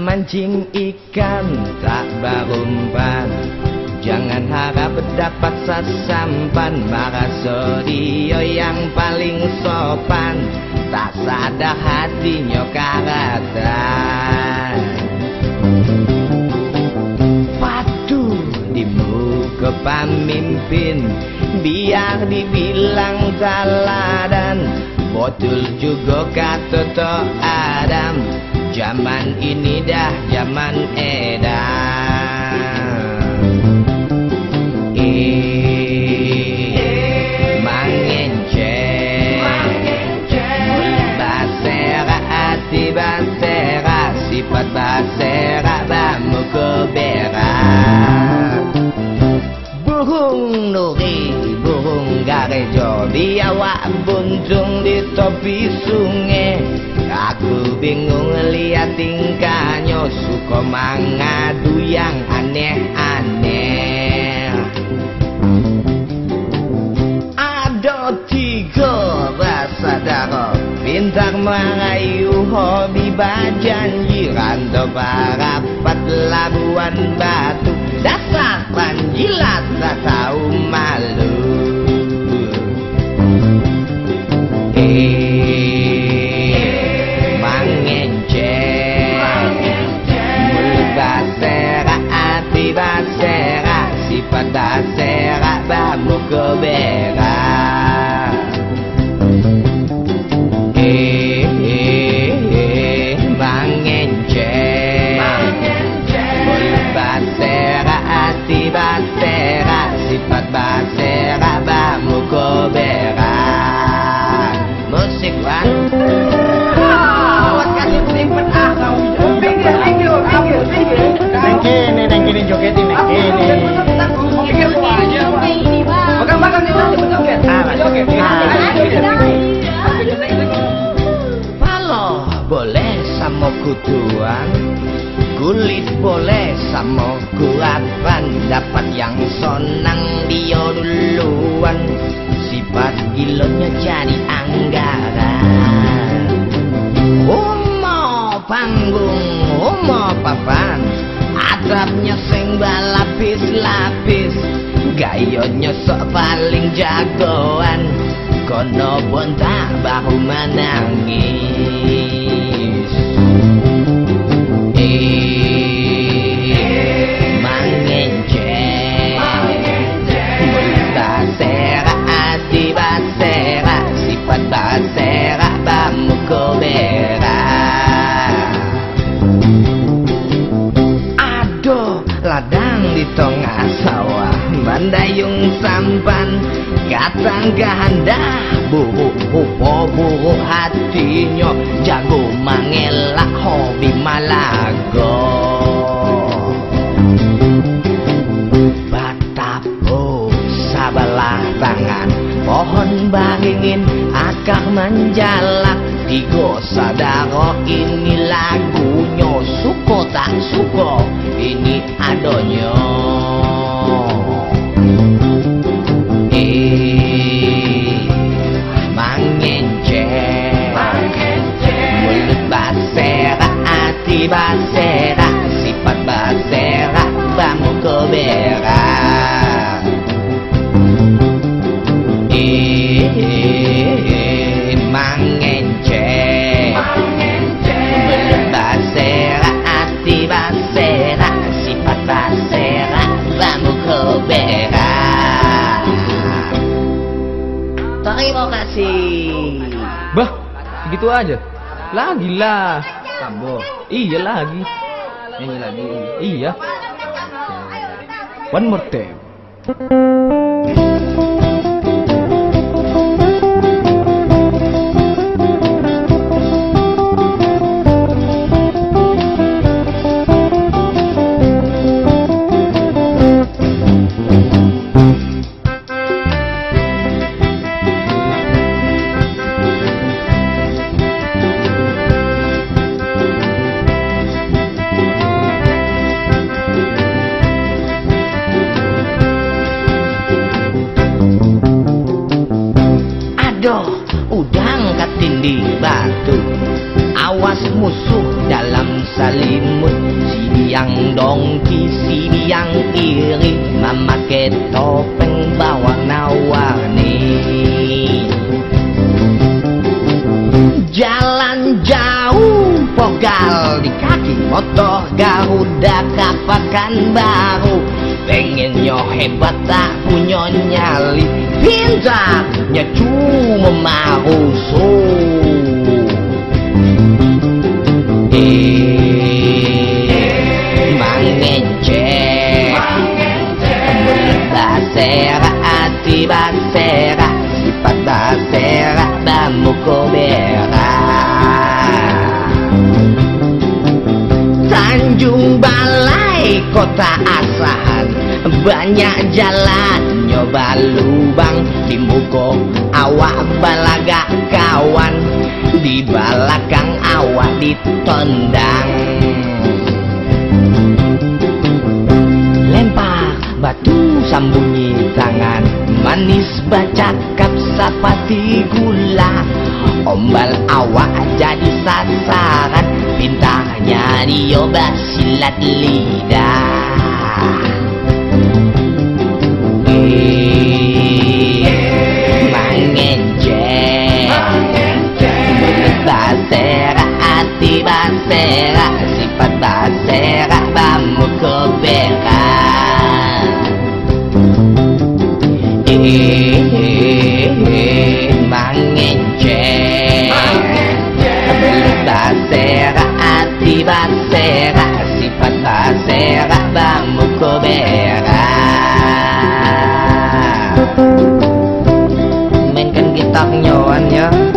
mancing ikan tak berumpan Jangan harap dapat sasampan Maka dia yang paling sopan. Tak sadar hatinya karatan. Patuh di muka pemimpin Biar dibilang teladan. Betul juga kata Adam Zaman ini dah zaman edan Eh, Mulut basera, hati basera Sifat basera, bamuka berak Burung nuri, burung garejo Biawak buntung di topi sungai Aku bingung lihat tingkahnya Suka mengadu yang aneh-aneh. Ada tiga rasa darah Pintar merayu hobi bajanji Rantau parapat labuan batu Dasar panjilat tak tahu malu sama kutuan Kulit boleh sama kuatan Dapat yang sonang dia duluan. Sifat gilonya jadi anggaran. Umo panggung, umo papan. Atapnya sing balapis-lapis. Gayanya sok paling jagoan. Kono bontak bahu menangis You. Tengah sawah Bandayung sampan Katang ganda Buruk hupo buruk hatinya. Jago mengelak hobi malago. Batapo sabalah tangan Pohon baringin akar menjalak Tigo sadaro ini lagunya. Suko tak suko ini adonyo Kasih Bah, segitu aja. Lagi lah. Tambah. Iya lagi. Nyanyi lagi. Iya. One more time. Selimut Si biang dongki, si biang iri Memakai topeng berwarna-warni Jalan jauh Pogal di kaki motor Garuda kapakan baru. Pengennya hebat tak punya nyali Pintarnya cuma marusuh basera Sifat basera, bamuko bera Tanjung Balai, kota asahan. Banyak jalan, nyoba lubang. Di muko awak balaga kawan. Di belakang awak ditendang. Lempar batu sambunyi tangan Manis bacakap sapati gula. Ombal awak jadi sasaran. Pintarnya diobat silat lidah. Basera Sifat basera, sera si patra sera bamuko bera mainkan gitar nyoan ya